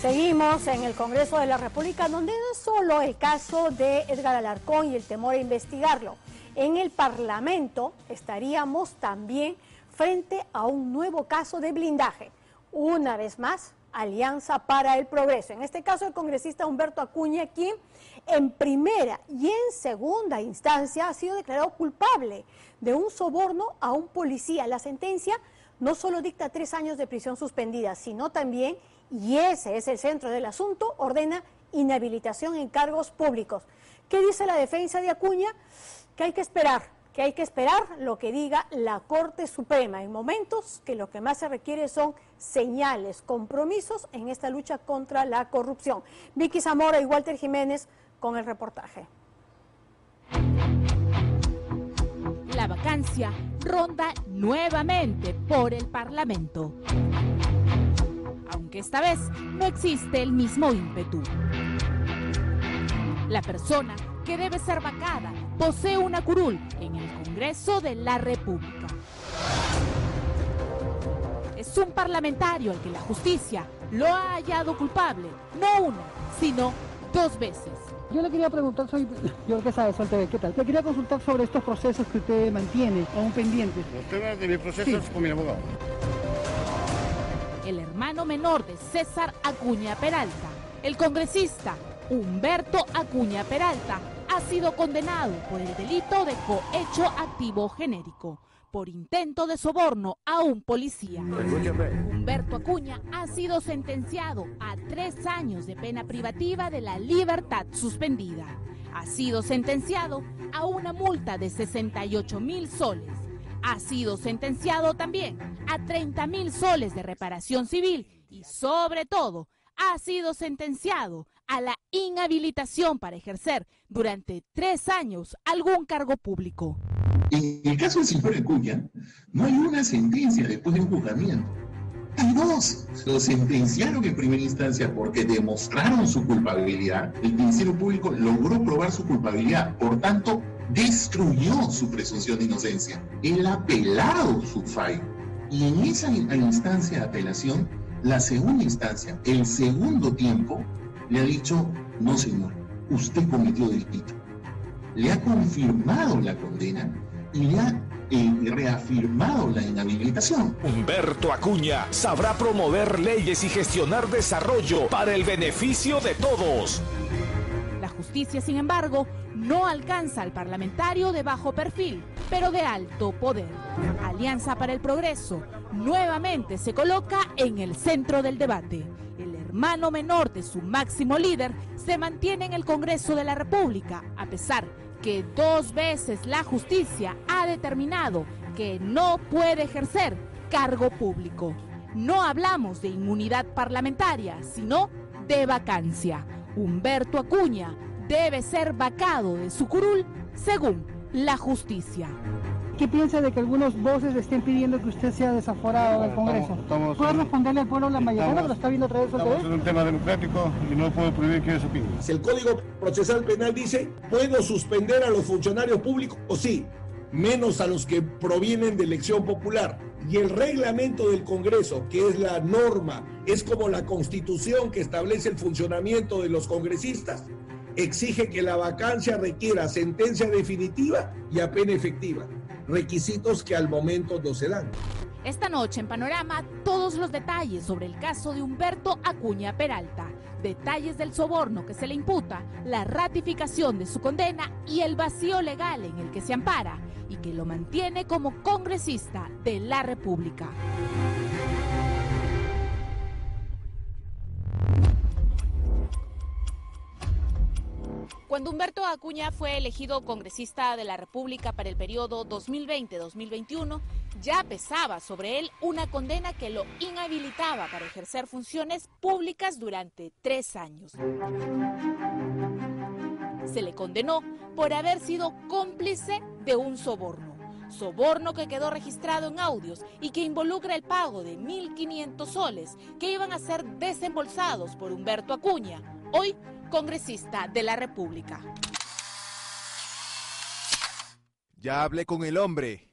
Seguimos en el Congreso de la República, donde no solo el caso de Edgar Alarcón y el temor a investigarlo. En el Parlamento estaríamos también frente a un nuevo caso de blindaje. Una vez más, Alianza para el Progreso. En este caso, el congresista Humberto Acuña, quien en primera y en segunda instancia ha sido declarado culpable de un soborno a un policía. La sentencia no solo dicta tres años de prisión suspendida, sino también, y ese es el centro del asunto, ordena inhabilitación en cargos públicos. ¿Qué dice la defensa de Acuña? Que hay que esperar, que hay que esperar lo que diga la Corte Suprema en momentos que lo que más se requiere son señales, compromisos en esta lucha contra la corrupción. Vicky Zamora y Walter Jiménez con el reportaje. La vacancia ronda nuevamente por el Parlamento. Aunque esta vez no existe el mismo ímpetu. La persona que debe ser vacada posee una curul en el Congreso de la República. Es un parlamentario al que la justicia lo ha hallado culpable, no una, sino dos veces. Yo le quería preguntar, soy yo que sabe, Sol TV, ¿qué tal? Le quería consultar sobre estos procesos que usted mantiene, aún pendientes. Los temas de mis procesos con mi abogado. El hermano menor de César Acuña Peralta, el congresista Humberto Acuña Peralta, ha sido condenado por el delito de cohecho activo genérico por intento de soborno a un policía. Humberto Acuña ha sido sentenciado a tres años de pena privativa de la libertad suspendida. Ha sido sentenciado a una multa de 68 mil soles. Ha sido sentenciado también a 30 mil soles de reparación civil y sobre todo ha sido sentenciado a la inhabilitación para ejercer durante tres años algún cargo público. En el caso del señor Acuña, no hay una sentencia después de un juzgamiento. Hay dos. Lo sentenciaron en primera instancia porque demostraron su culpabilidad. El Ministerio Público logró probar su culpabilidad. Por tanto, destruyó su presunción de inocencia. Él ha apelado su fallo. Y en esa instancia de apelación, la segunda instancia, el segundo tiempo, le ha dicho, no señor, usted cometió delito. Le ha confirmado la condena y le ha eh, reafirmado la inhabilitación. Humberto Acuña sabrá promover leyes y gestionar desarrollo para el beneficio de todos. La justicia, sin embargo, no alcanza al parlamentario de bajo perfil, pero de alto poder. Alianza para el Progreso nuevamente se coloca en el centro del debate. El hermano menor de su máximo líder se mantiene en el Congreso de la República, a pesar que dos veces la justicia ha determinado que no puede ejercer cargo público. No hablamos de inmunidad parlamentaria, sino de vacancia. Humberto Acuña debe ser vacado de su curul según la justicia. ¿Qué piensa de que algunas voces le estén pidiendo que usted sea desaforado del Congreso? ¿Puede responderle al pueblo la mayoría lo está viendo a través de Es un tema democrático y no puedo prohibir que eso opine. Si el Código Procesal Penal dice, puedo suspender a los funcionarios públicos, o sí, menos a los que provienen de elección popular. Y el reglamento del Congreso, que es la norma, es como la constitución que establece el funcionamiento de los congresistas, exige que la vacancia requiera sentencia definitiva y a pena efectiva requisitos que al momento no se dan. Esta noche en Panorama, todos los detalles sobre el caso de Humberto Acuña Peralta, detalles del soborno que se le imputa, la ratificación de su condena y el vacío legal en el que se ampara y que lo mantiene como congresista de la República. Cuando Humberto Acuña fue elegido congresista de la República para el periodo 2020-2021, ya pesaba sobre él una condena que lo inhabilitaba para ejercer funciones públicas durante tres años. Se le condenó por haber sido cómplice de un soborno. Soborno que quedó registrado en audios y que involucra el pago de 1.500 soles que iban a ser desembolsados por Humberto Acuña, hoy congresista de la República. Ya hablé con el hombre.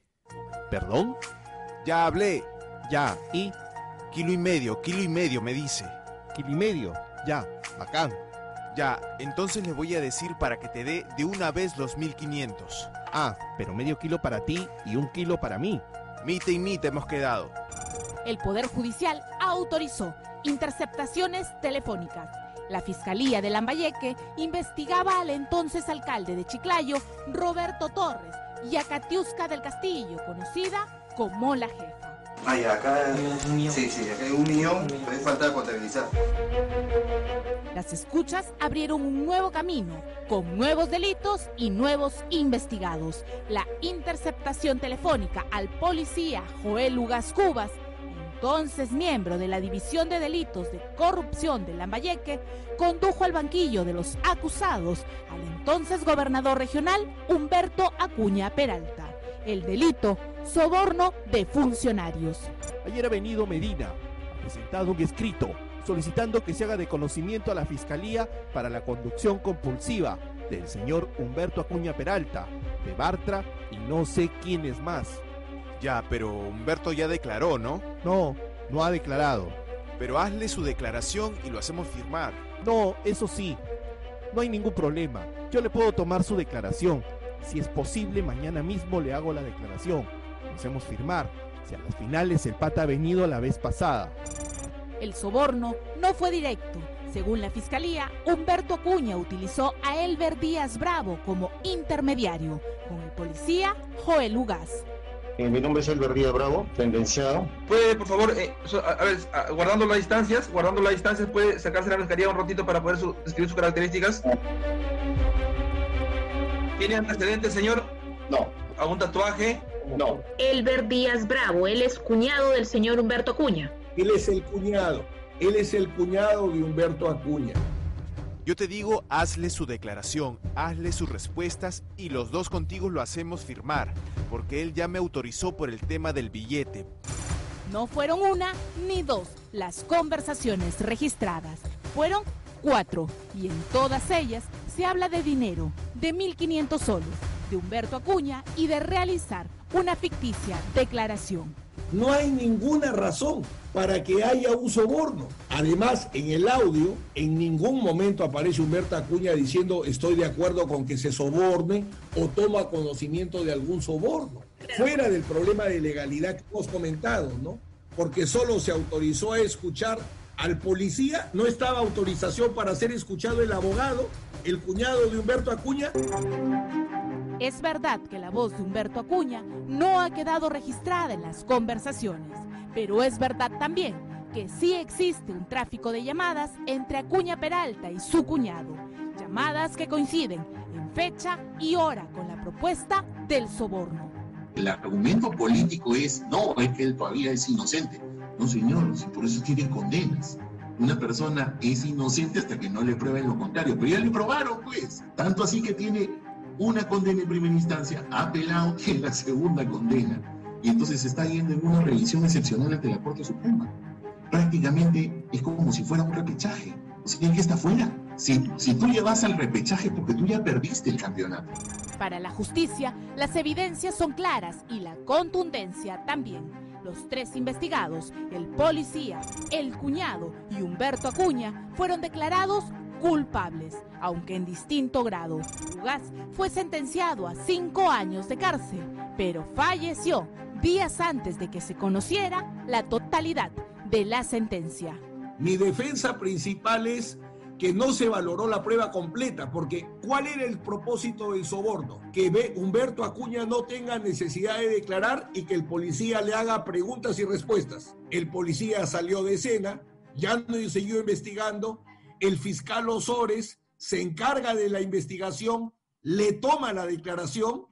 ¿Perdón? Ya hablé. Ya, ¿y? Kilo y medio, kilo y medio, me dice. kilo y medio. Ya, bacán. Ya, entonces le voy a decir para que te dé de una vez los 1500. Ah, pero medio kilo para ti y un kilo para mí. Mite y mite hemos quedado. El Poder Judicial autorizó interceptaciones telefónicas. La Fiscalía de Lambayeque investigaba al entonces alcalde de Chiclayo, Roberto Torres, y a Catiusca del Castillo, conocida como la jefa. Ay, acá, sí, sí, acá hay un millón, pero falta contabilizar. Las escuchas abrieron un nuevo camino, con nuevos delitos y nuevos investigados. La interceptación telefónica al policía Joel Ugas Cubas, entonces miembro de la División de Delitos de Corrupción de Lambayeque, condujo al banquillo de los acusados al entonces gobernador regional Humberto Acuña Peralta. El delito, soborno de funcionarios. Ayer ha venido Medina, ha presentado un escrito solicitando que se haga de conocimiento a la Fiscalía para la conducción compulsiva del señor Humberto Acuña Peralta, de Bartra y no sé quién es más. Ya, pero Humberto ya declaró, ¿no? No, no ha declarado. Pero hazle su declaración y lo hacemos firmar. No, eso sí. No hay ningún problema. Yo le puedo tomar su declaración. Si es posible, mañana mismo le hago la declaración. Lo hacemos firmar. Si a las finales el pata ha venido la vez pasada. El soborno no fue directo. Según la fiscalía, Humberto Acuña utilizó a Elber Díaz Bravo como intermediario, con el policía Joel Ugas. Eh, mi nombre es Elber Díaz Bravo, sentenciado. ¿Puede, por favor, eh, so- a, a ver, a- guardando las distancias, guardando las distancias, puede sacarse la mascarilla un ratito para poder su- describir sus características? ¿Tiene antecedentes, señor? No, ¿Algún tatuaje? no. Elber Díaz Bravo, él es cuñado del señor Humberto Acuña. Él es el cuñado. Él es el cuñado de Humberto Acuña. Yo te digo, hazle su declaración, hazle sus respuestas y los dos contigo lo hacemos firmar, porque él ya me autorizó por el tema del billete. No fueron una ni dos las conversaciones registradas, fueron cuatro y en todas ellas se habla de dinero, de 1.500 soles, de Humberto Acuña y de realizar una ficticia declaración. No hay ninguna razón para que haya un soborno. Además, en el audio, en ningún momento aparece Humberto Acuña diciendo estoy de acuerdo con que se soborne o toma conocimiento de algún soborno. Fuera del problema de legalidad que hemos comentado, ¿no? Porque solo se autorizó a escuchar al policía, no estaba autorización para ser escuchado el abogado, el cuñado de Humberto Acuña. Es verdad que la voz de Humberto Acuña no ha quedado registrada en las conversaciones, pero es verdad también que sí existe un tráfico de llamadas entre Acuña Peralta y su cuñado, llamadas que coinciden en fecha y hora con la propuesta del soborno. El argumento político es, no, es que él todavía es inocente. No, señor, si por eso tiene condenas. Una persona es inocente hasta que no le prueben lo contrario. Pero ya le probaron, pues. Tanto así que tiene una condena en primera instancia, ha apelado en la segunda condena. Y entonces está yendo en una revisión excepcional ante la Corte Suprema. Prácticamente es como si fuera un repechaje. O sea, que está fuera. Si, si tú ya vas al repechaje porque tú ya perdiste el campeonato. Para la justicia, las evidencias son claras y la contundencia también. Los tres investigados, el policía, el cuñado y Humberto Acuña, fueron declarados culpables, aunque en distinto grado. Ugas fue sentenciado a cinco años de cárcel, pero falleció días antes de que se conociera la totalidad de la sentencia. Mi defensa principal es que no se valoró la prueba completa, porque ¿cuál era el propósito del soborno? Que Humberto Acuña no tenga necesidad de declarar y que el policía le haga preguntas y respuestas. El policía salió de escena, ya no siguió investigando, el fiscal Osores se encarga de la investigación, le toma la declaración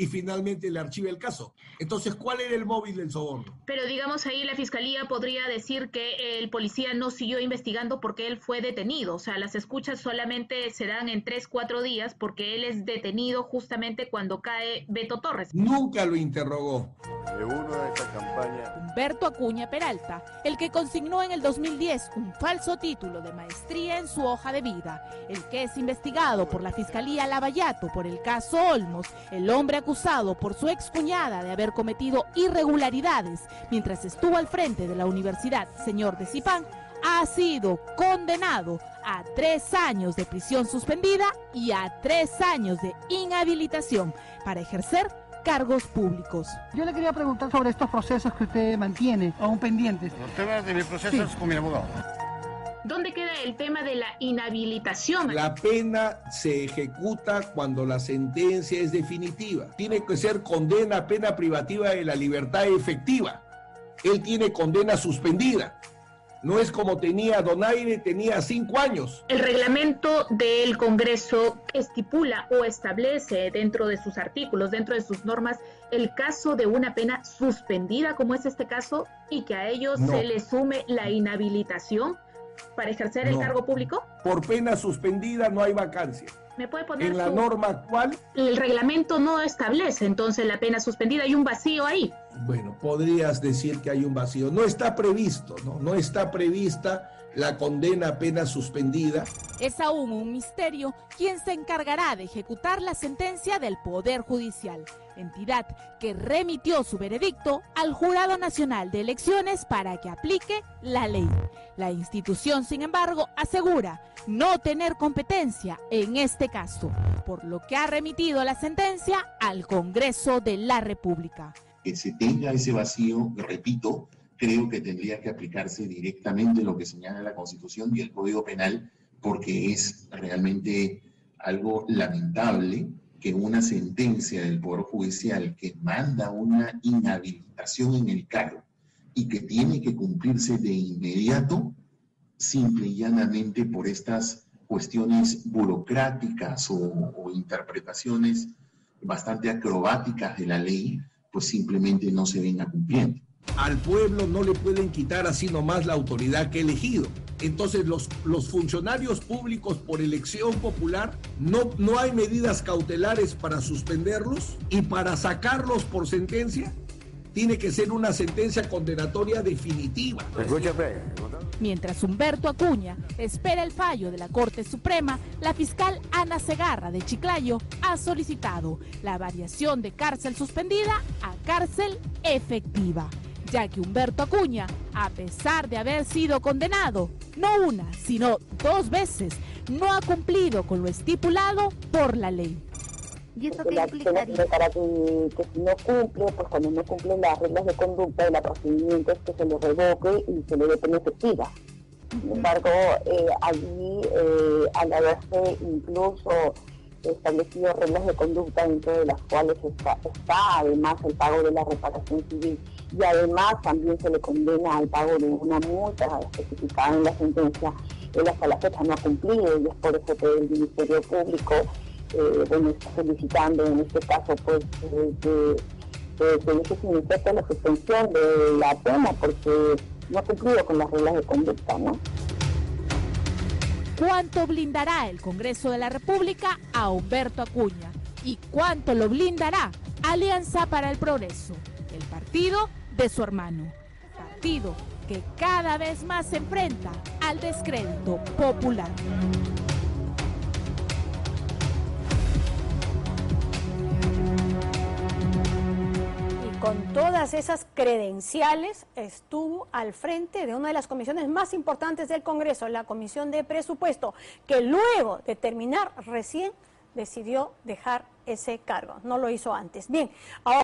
y finalmente le archiva el caso. Entonces, ¿cuál era el móvil del soborno? Pero digamos ahí la fiscalía podría decir que el policía no siguió investigando porque él fue detenido. O sea, las escuchas solamente se dan en tres, cuatro días porque él es detenido justamente cuando cae Beto Torres. Nunca lo interrogó. Me uno a esta campaña. Humberto Acuña Peralta, el que consignó en el 2010 un falso título de maestría en su hoja de vida, el que es investigado por la Fiscalía Lavallato por el caso Olmos, el hombre acusado por su excuñada de haber cometido irregularidades mientras estuvo al frente de la Universidad Señor de Zipán, ha sido condenado a tres años de prisión suspendida y a tres años de inhabilitación para ejercer cargos públicos. Yo le quería preguntar sobre estos procesos que usted mantiene aún pendientes. Los temas de mi proceso con mi abogado. ¿Dónde queda el tema de la inhabilitación? La pena se ejecuta cuando la sentencia es definitiva. Tiene que ser condena, pena privativa de la libertad efectiva. Él tiene condena suspendida. No es como tenía Donaire, tenía cinco años. El reglamento del Congreso estipula o establece dentro de sus artículos, dentro de sus normas, el caso de una pena suspendida, como es este caso, y que a ellos se les sume la inhabilitación para ejercer el cargo público? Por pena suspendida no hay vacancia. ¿Me puede poner en la norma actual? El reglamento no establece entonces la pena suspendida, hay un vacío ahí. Bueno, podrías decir que hay un vacío. No está previsto, ¿no? No está prevista la condena a pena suspendida. Es aún un misterio quién se encargará de ejecutar la sentencia del Poder Judicial, entidad que remitió su veredicto al Jurado Nacional de Elecciones para que aplique la ley. La institución, sin embargo, asegura no tener competencia en este caso, por lo que ha remitido la sentencia al Congreso de la República. Que se tenga ese vacío, repito, creo que tendría que aplicarse directamente lo que señala la Constitución y el Código Penal, porque es realmente algo lamentable que una sentencia del Poder Judicial que manda una inhabilitación en el cargo y que tiene que cumplirse de inmediato, simple y llanamente por estas cuestiones burocráticas o, o interpretaciones bastante acrobáticas de la ley, pues simplemente no se venga cumpliendo. Al pueblo no le pueden quitar así nomás la autoridad que ha elegido. Entonces los, los funcionarios públicos por elección popular no, no hay medidas cautelares para suspenderlos y para sacarlos por sentencia tiene que ser una sentencia condenatoria definitiva. Mientras Humberto Acuña espera el fallo de la Corte Suprema, la fiscal Ana Segarra de Chiclayo ha solicitado la variación de cárcel suspendida a cárcel efectiva ya que Humberto Acuña, a pesar de haber sido condenado, no una, sino dos veces, no ha cumplido con lo estipulado por la ley. ¿Y eso qué implicaría? Para que, si no cumple, pues cuando no cumple las reglas de conducta y la procedimiento es que se le revoque y se le dé pena efectiva. Sin embargo, eh, allí, eh, al haberse incluso establecido reglas de conducta dentro de las cuales está, además el pago de la reparación civil y además también se le condena al pago de una multa especificada en la sentencia. Él hasta la fecha no ha cumplido y es por eso que el Ministerio Público eh, está solicitando en este caso pues eh, que, que, se sin la suspensión de la pena porque no ha cumplido con las reglas de conducta, ¿no? ¿Cuánto blindará el Congreso de la República a Humberto Acuña? ¿Y cuánto lo blindará Alianza para el Progreso? El partido de su hermano. Partido que cada vez más se enfrenta al descrédito popular. Con todas esas credenciales estuvo al frente de una de las comisiones más importantes del Congreso, la Comisión de Presupuesto, que luego de terminar recién decidió dejar ese cargo. No lo hizo antes. Bien, ahora